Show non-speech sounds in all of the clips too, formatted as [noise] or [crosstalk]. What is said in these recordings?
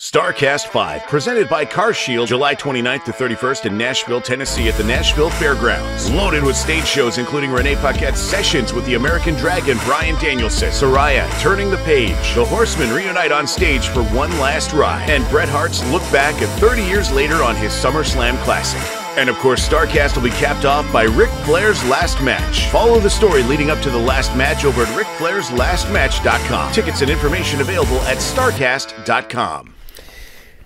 Starrcast 5, presented by Car Shield, July 29th to 31st in Nashville, Tennessee at the Nashville Fairgrounds. Loaded with stage shows including Renee Paquette's sessions with the American Dragon Bryan Danielson, Saraya, Turning the Page, the Horsemen reunite on stage for one last ride, and Bret Hart's look back at 30 years later on his SummerSlam Classic. And of course, Starrcast will be capped off by Ric Flair's last match. Follow the story leading up to the last match over at RicFlairsLastMatch.com. Tickets and information available at Starrcast.com.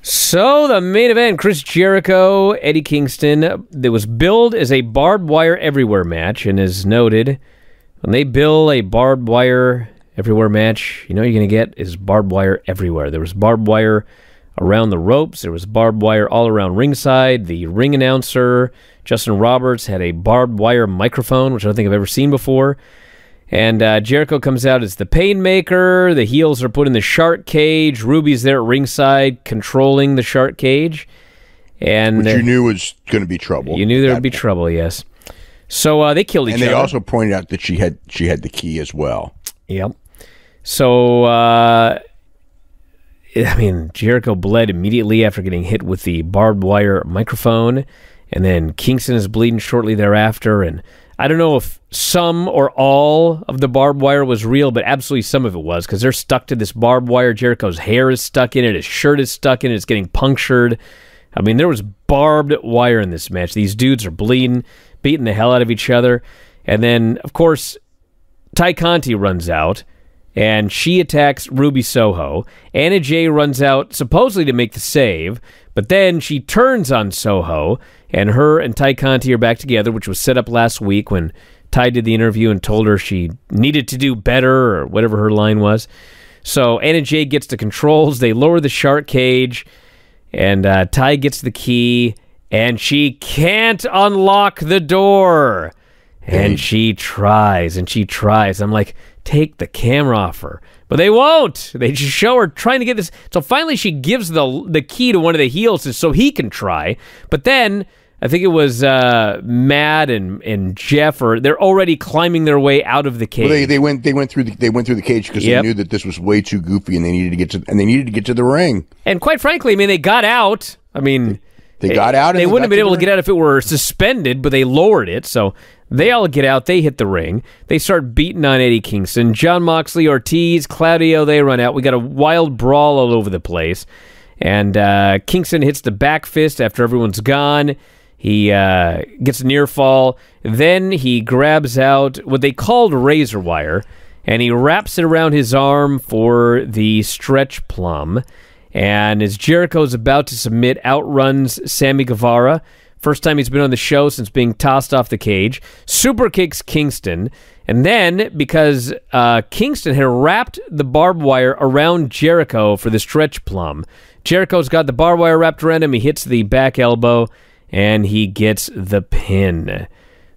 So the main event: Chris Jericho, Eddie Kingston. That was billed as a barbed wire everywhere match, and is noted when they bill a barbed wire everywhere match, you know you're going to get is barbed wire everywhere. There was barbed wire around the ropes. There was barbed wire all around ringside. The ring announcer, Justin Roberts, had a barbed wire microphone, which I don't think I've ever seen before. And uh, Jericho comes out as the Painmaker. The heels are put in the shark cage. Ruby's there at ringside controlling the shark cage. And Which you knew was going to be trouble. You knew there would be point. trouble, yes. So uh, they killed each other. And they also pointed out that she had she had the key as well. Yep. So uh, I mean, Jericho bled immediately after getting hit with the barbed wire microphone, and then Kingston is bleeding shortly thereafter. And I don't know if some or all of the barbed wire was real, but absolutely some of it was because they're stuck to this barbed wire. Jericho's hair is stuck in it, his shirt is stuck in it, it's getting punctured. I mean, there was barbed wire in this match. These dudes are bleeding, beating the hell out of each other. And then, of course, Tay Conti runs out and she attacks Ruby Soho. Anna Jay runs out supposedly to make the save, but then she turns on Soho, and her and Tay Conti are back together, which was set up last week when Tay did the interview and told her she needed to do better or whatever her line was. So Anna Jay gets the controls. They lower the shark cage, and uh, Tay gets the key, and she can't unlock the door. And she tries and she tries. I'm like, take the camera off her. But they won't. They just show her trying to get this. So finally, she gives the the key to one of the heels so he can try. But then I think it was uh, Matt and, and Jeff, or they're already climbing their way out of the cage. Well, they, they went they went through the, they went through the cage because yep. they knew that this was way too goofy, and they needed to get to and they needed to get to the ring. And quite frankly, I mean, they got out. I mean. They, they got out. They, they wouldn't have been able to get out if it were suspended, but they lowered it. So they all get out. They hit the ring. They start beating on Eddie Kingston. Jon Moxley, Ortiz, Claudio, they run out. We got a wild brawl all over the place. And uh, Kingston hits the back fist after everyone's gone. He uh, gets a near fall. Then he grabs out what they called razor wire and he wraps it around his arm for the stretch plum. And as Jericho's about to submit, outruns Sammy Guevara First time he's been on the show since being tossed off the cage. Super kicks Kingston. And then, because uh, Kingston had wrapped the barbed wire around Jericho for the stretch plum, Jericho's got the barbed wire wrapped around him. He hits the back elbow and he gets the pin.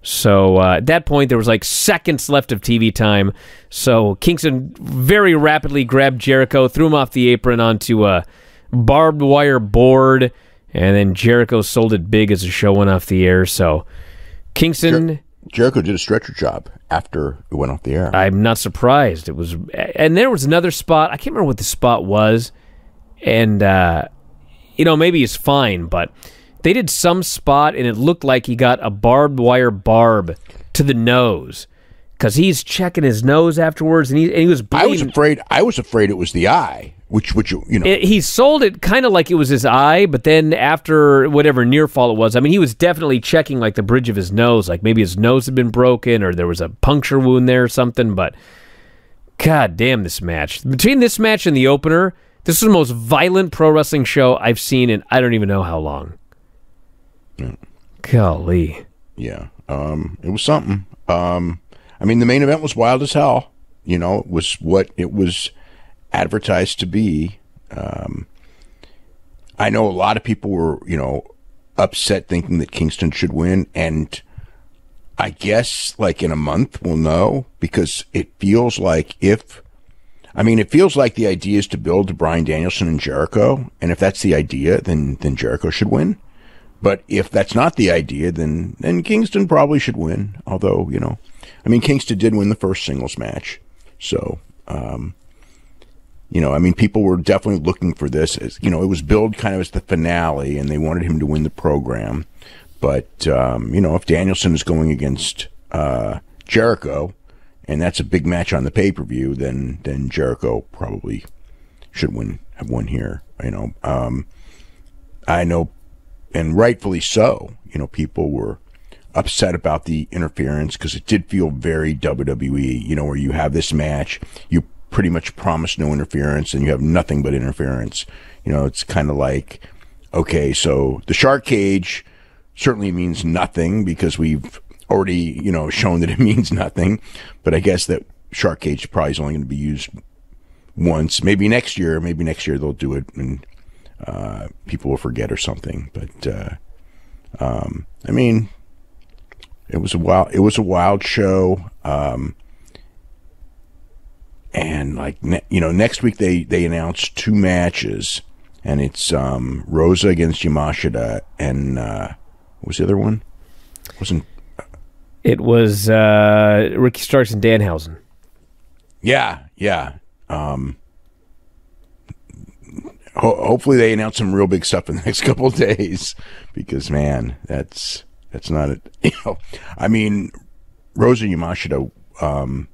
So uh, at that point, there was like seconds left of TV time. So Kingston very rapidly grabbed Jericho, threw him off the apron onto a barbed wire board and then Jericho sold it big as the show went off the air. So Kingston. Jer- Jericho did a stretcher job after it went off the air. I'm not surprised. It was, and there was another spot. I can't remember what the spot was, and uh, you know maybe it's fine, but they did some spot and it looked like he got a barbed wire barb to the nose because he's checking his nose afterwards, and he, and he was. Bleeding. I was afraid. I was afraid it was the eye which which you know it, he sold it kind of like it was his eye but then after whatever near fall it was i mean he was definitely checking like the bridge of his nose like maybe his nose had been broken or there was a puncture wound there or something but god damn this match between this match and the opener this is the most violent pro wrestling show i've seen in i don't even know how long yeah. golly yeah um it was something um i mean the main event was wild as hell you know it was what it was advertised to be. Um, I know a lot of people were, you know, upset thinking that Kingston should win, and I guess like in a month we'll know because it feels like if, I mean, it feels like the idea is to build Bryan Danielson and Jericho, and if that's the idea, then then Jericho should win. But if that's not the idea, then then Kingston probably should win. Although you know, I mean, Kingston did win the first singles match, so um, you know, I mean, people were definitely looking for this. As, you know, it was billed kind of as the finale, and they wanted him to win the program. But um, you know, if Danielson is going against uh, Jericho, and that's a big match on the pay per view, then then Jericho probably should win have won here. You know, um, I know, and rightfully so. You know, people were upset about the interference because it did feel very WWE. You know, where you have this match, you pretty much promise no interference and you have nothing but interference. You know, it's kind of like, okay, so the shark cage certainly means nothing because we've already, you know, shown that it [laughs] means nothing. But I guess that shark cage probably is only going to be used once. Maybe next year, maybe next year they'll do it and uh, people will forget or something. But uh, um, I mean, it was a wild. It was a wild show. Um, and like ne- you know, next week they they announced two matches, and it's um, Rosa against Yamashita, and uh, what was the other one? Wasn't It was uh, Ricky Starks and Danhausen. yeah, yeah. Um, ho- hopefully they announce some real big stuff in the next [laughs] couple of days, because man, that's that's not it. [laughs] You know, I mean, Rosa Yamashita um,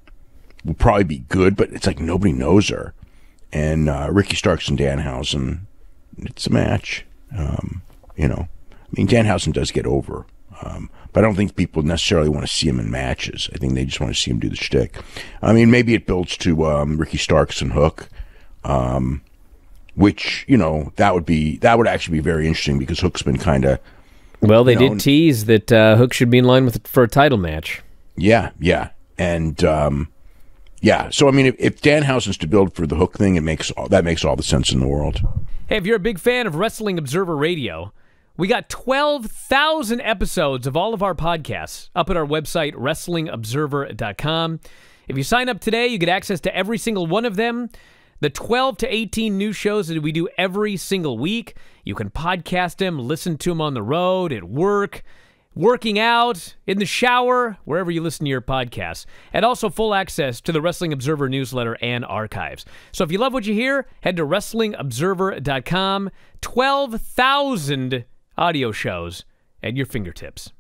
will probably be good, but it's like nobody knows her. And uh, Ricky Starks and Danhausen, it's a match. Um, you know, I mean, Danhausen does get over, um, but I don't think people necessarily want to see him in matches. I think they just want to see him do the shtick. I mean, maybe it builds to um, Ricky Starks and Hook, um, which you know that would be that would actually be very interesting because Hook's been kind of Well, they You know, did tease that uh, Hook should be in line with for a title match. Yeah, yeah, and um, yeah. So I mean, if, if Danhausen's to build for the hook thing, it makes all that makes all the sense in the world. Hey, if you're a big fan of Wrestling Observer Radio, we got 12,000 episodes of all of our podcasts up at our website, WrestlingObserver.com. If you sign up today, you get access to every single one of them. The 12 to 18 new shows that we do every single week. You can podcast them, listen to them on the road, at work, working out, in the shower, wherever you listen to your podcasts, and also full access to the Wrestling Observer newsletter and archives. So if you love what you hear, head to WrestlingObserver.com. 12,000 audio shows at your fingertips.